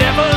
never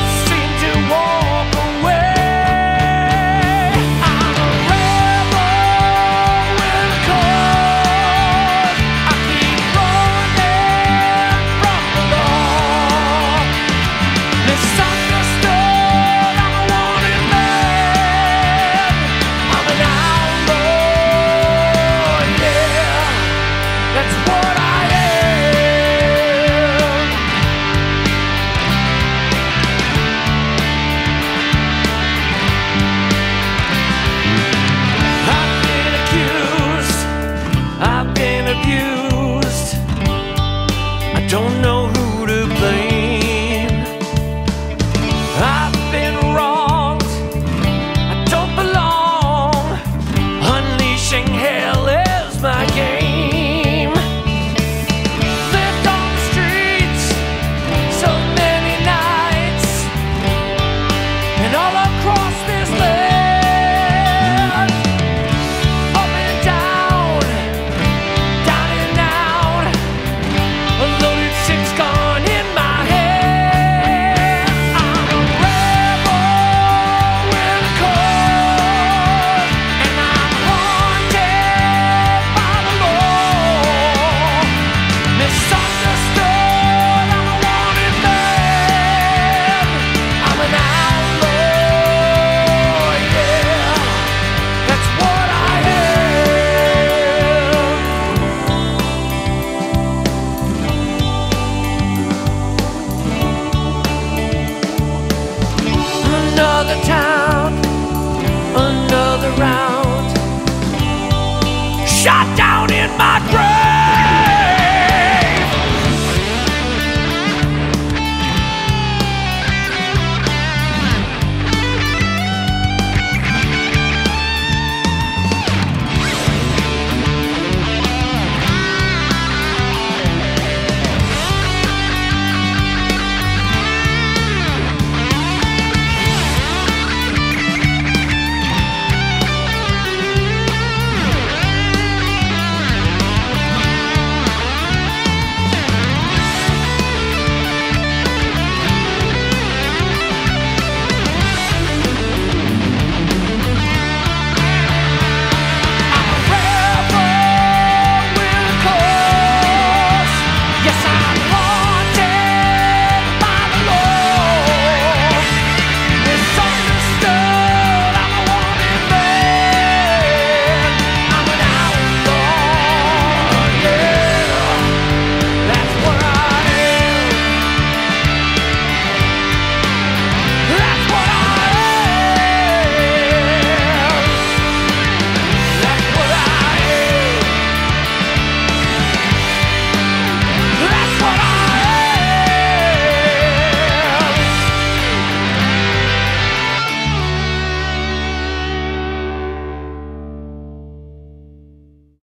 shot.